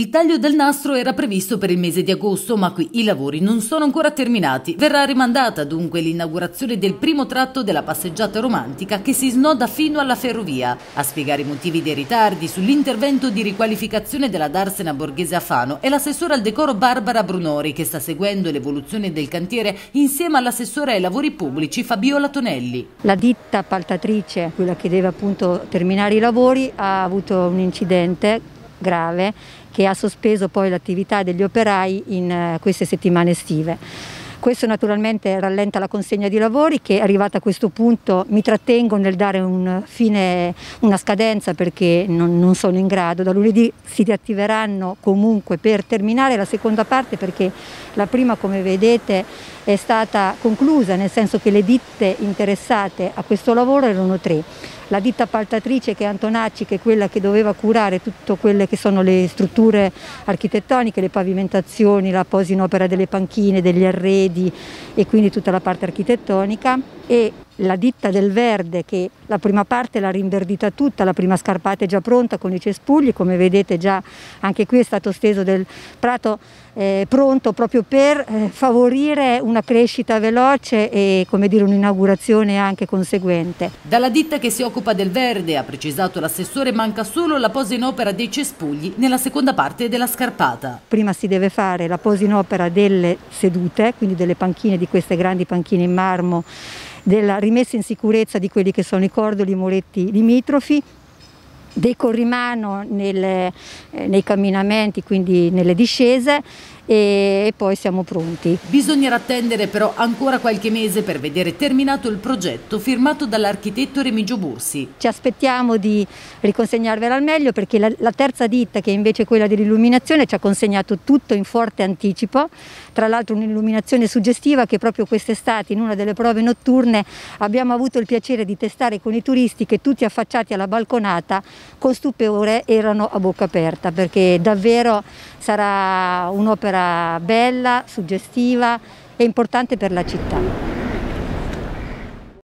Il taglio del nastro era previsto per il mese di agosto, ma qui i lavori non sono ancora terminati. Verrà rimandata dunque l'inaugurazione del primo tratto della passeggiata romantica che si snoda fino alla ferrovia. A spiegare i motivi dei ritardi sull'intervento di riqualificazione della Darsena Borghese a Fano è l'assessora al decoro Barbara Brunori che sta seguendo l'evoluzione del cantiere insieme all'assessore ai lavori pubblici Fabiola Tonelli. La ditta appaltatrice, quella che deve appunto terminare i lavori, ha avuto un incidente grave che ha sospeso poi l'attività degli operai in eh, queste settimane estive. Questo naturalmente rallenta la consegna di lavori che arrivata a questo punto mi trattengo nel dare un fine, una scadenza perché non, non, sono in grado. Da lunedì si riattiveranno comunque per terminare la seconda parte perché la prima come vedete è stata conclusa, nel senso che le ditte interessate a questo lavoro erano tre la ditta appaltatrice che è Antonacci, che è quella che doveva curare tutte quelle che sono le strutture architettoniche, le pavimentazioni, la posa in opera delle panchine, degli arredi e quindi tutta la parte architettonica. E la ditta del verde che la prima parte l'ha rinverdita tutta, la prima scarpata è già pronta con i cespugli, come vedete già anche qui è stato steso del prato eh, pronto proprio per eh, favorire una crescita veloce e come dire un'inaugurazione anche conseguente. Dalla ditta che si occupa del verde, ha precisato l'assessore, manca solo la posa in opera dei cespugli nella seconda parte della scarpata. Prima si deve fare la posa in opera delle sedute, quindi delle panchine di queste grandi panchine in marmo della rimessa in sicurezza di quelli che sono i cordoli i muretti limitrofi, dei corrimano nelle, eh, nei camminamenti, quindi nelle discese e poi siamo pronti. Bisognerà attendere però ancora qualche mese per vedere terminato il progetto firmato dall'architetto Remigio Bursi. Ci aspettiamo di riconsegnarvela al meglio perché la, la terza ditta che è invece quella dell'illuminazione ci ha consegnato tutto in forte anticipo, tra l'altro un'illuminazione suggestiva che proprio quest'estate in una delle prove notturne abbiamo avuto il piacere di testare con i turisti che tutti affacciati alla balconata con stupore erano a bocca aperta perché davvero sarà un'opera bella, suggestiva e importante per la città.